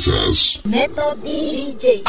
promesas. Neto DJ.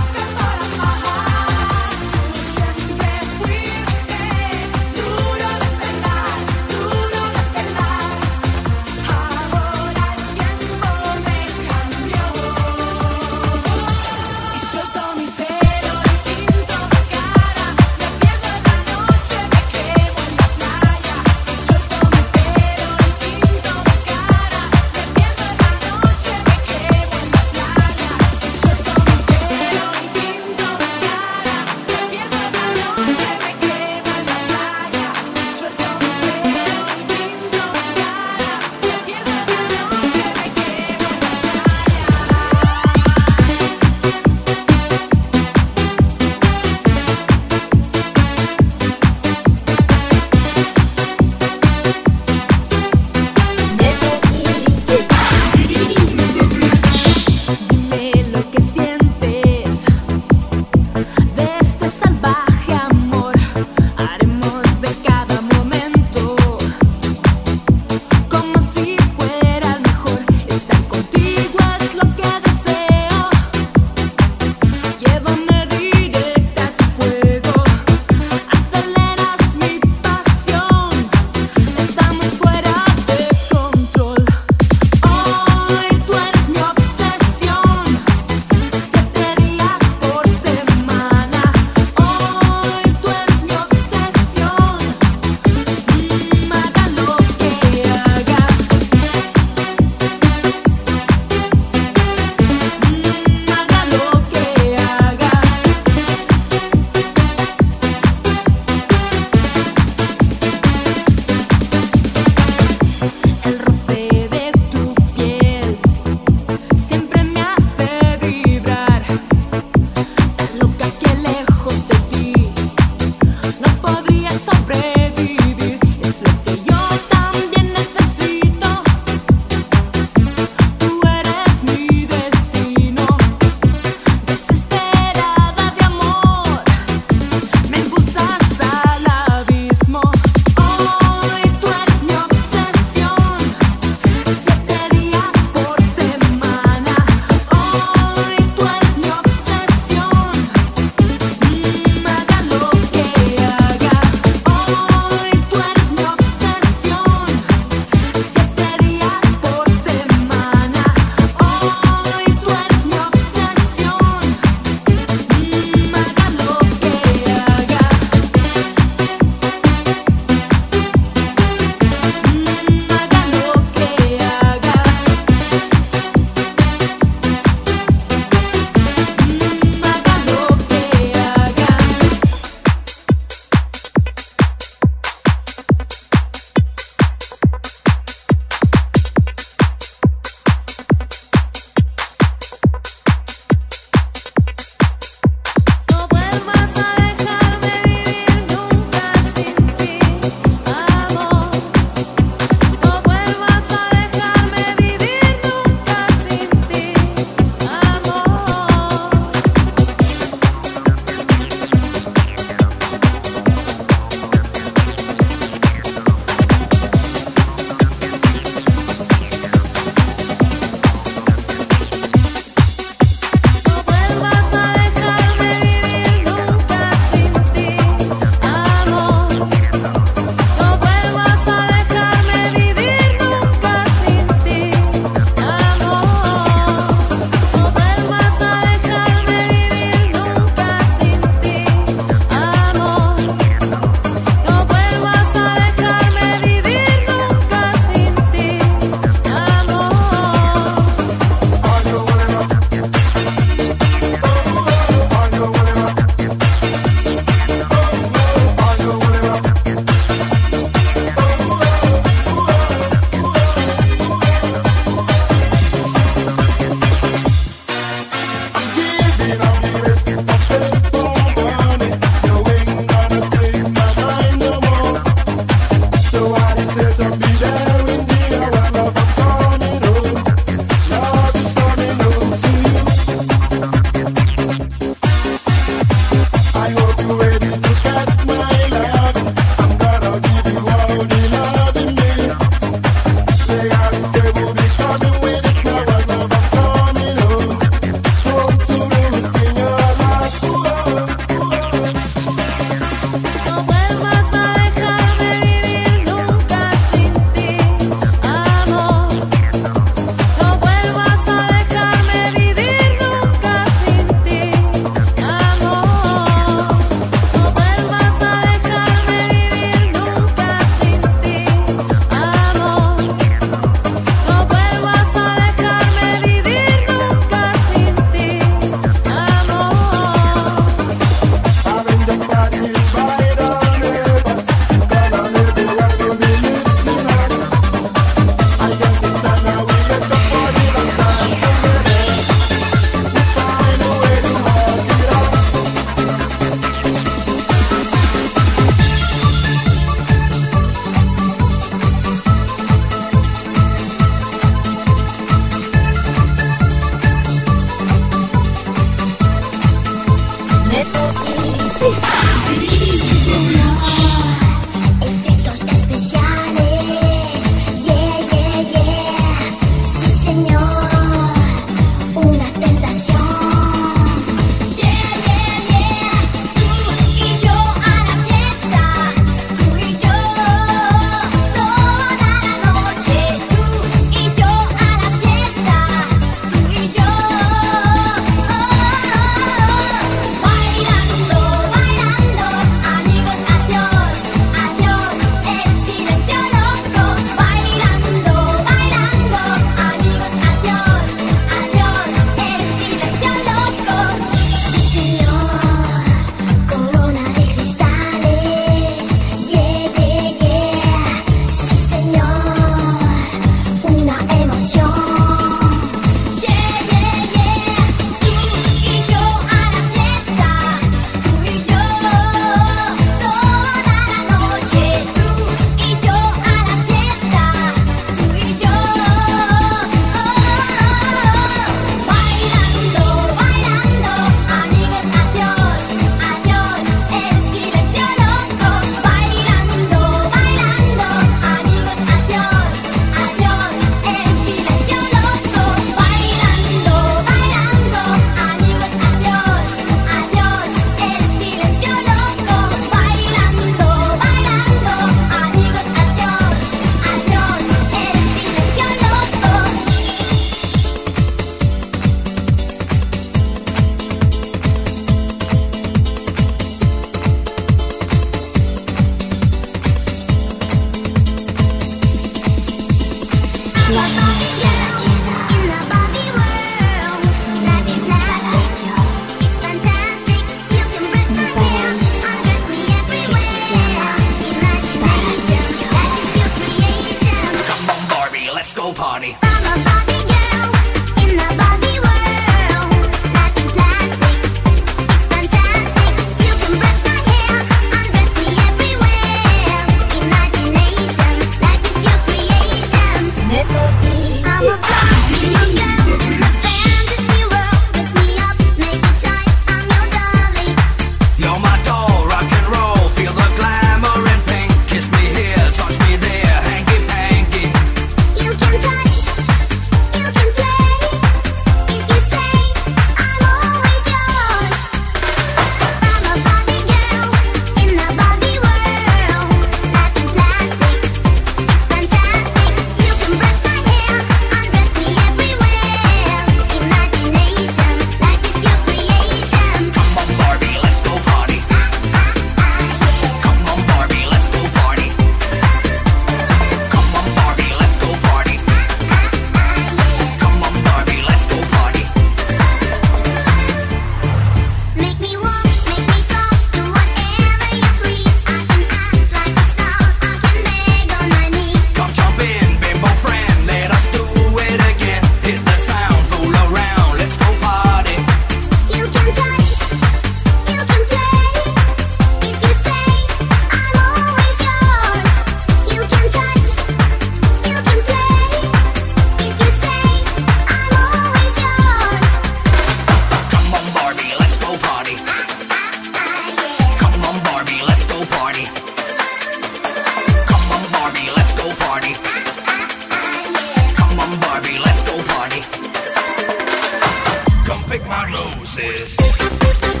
roses.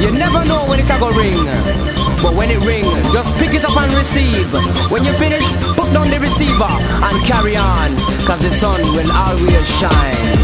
You never know when it's a go ring. But when it ring, just pick it up and receive. When you finish, put down the receiver and carry on. Cause the sun will always shine.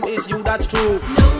one is you, that's true. No.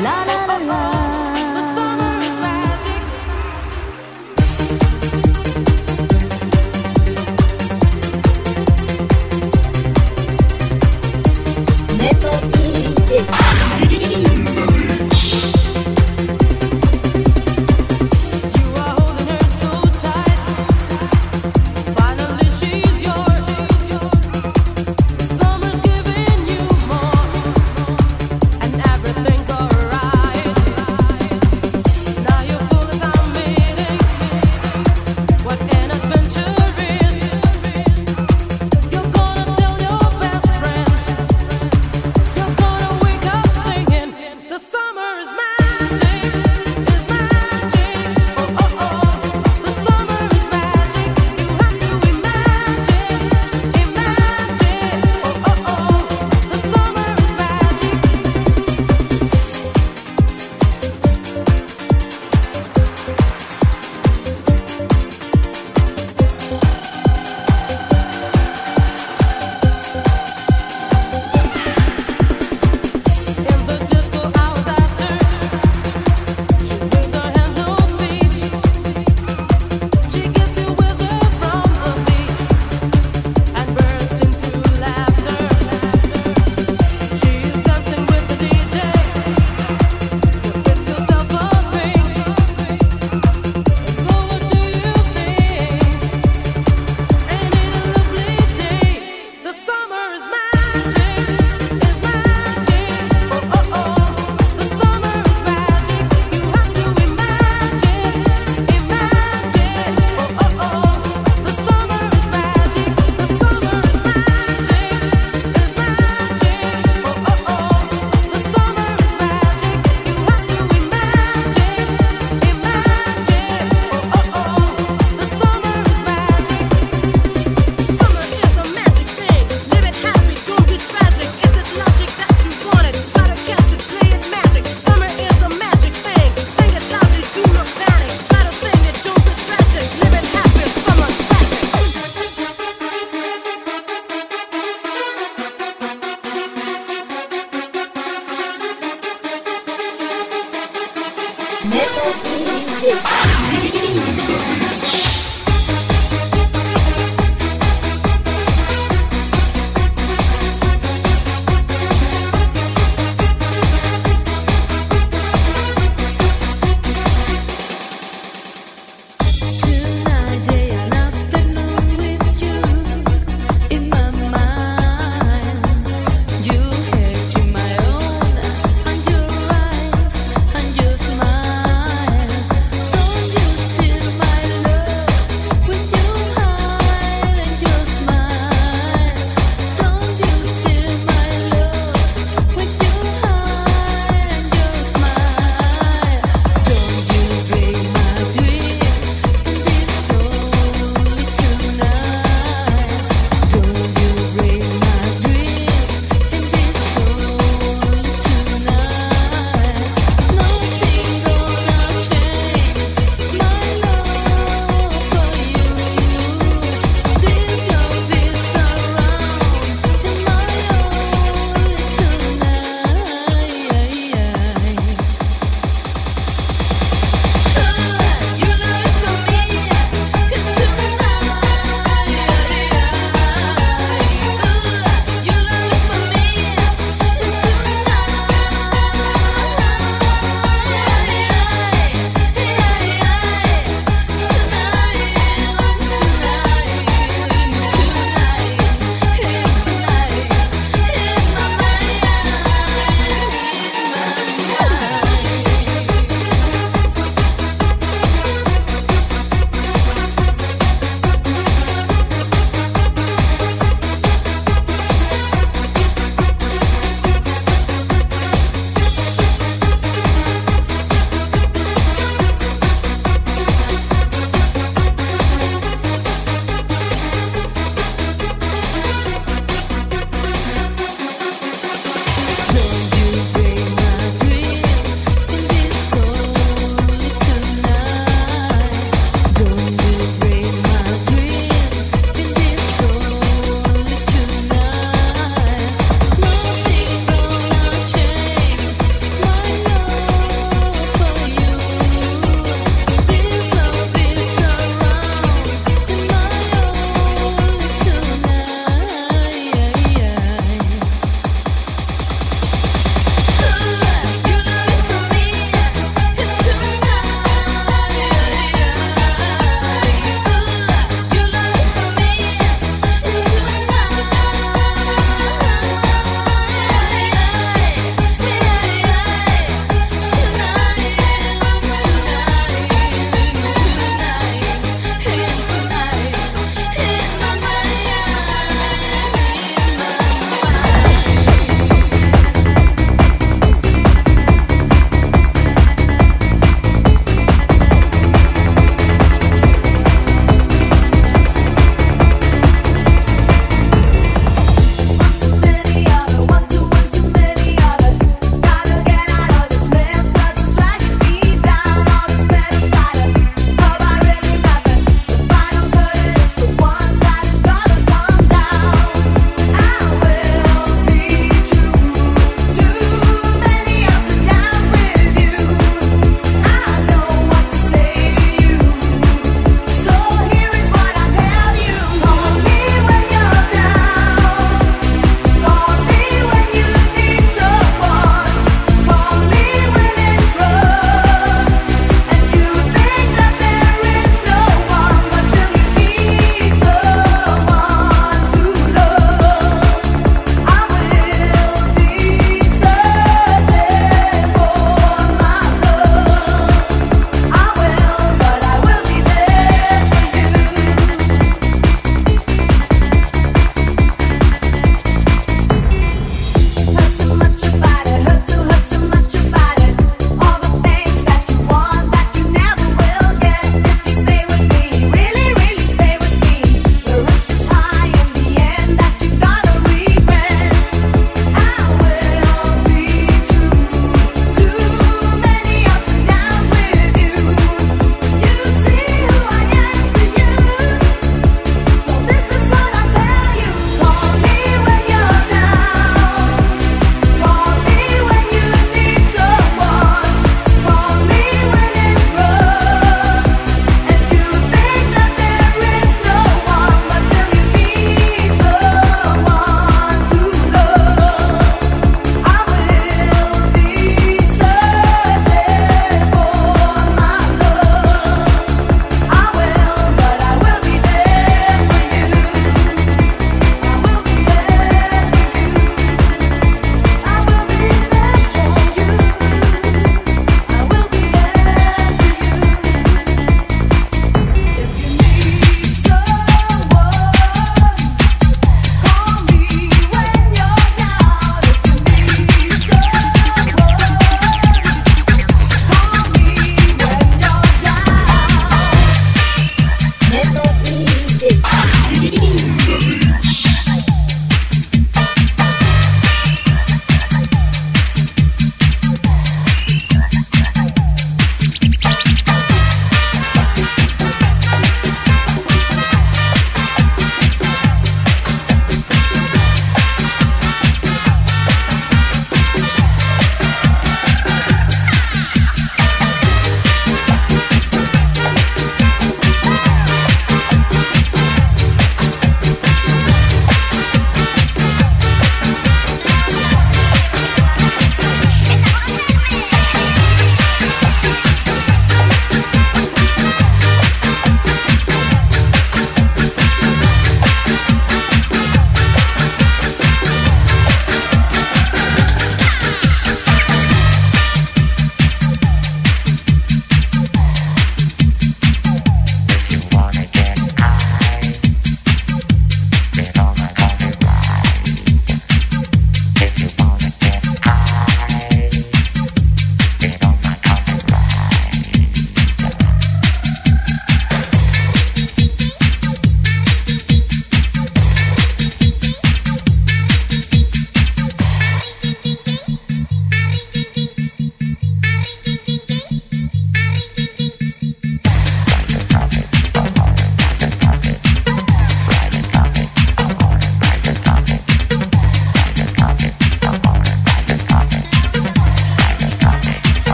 La la la la.